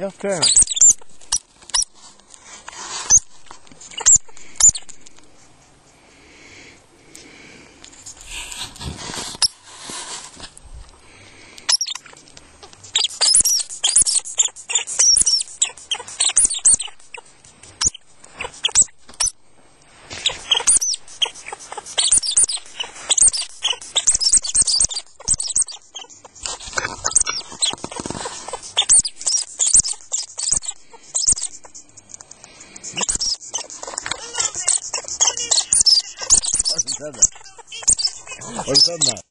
Okay. Pröva. Har du sett den?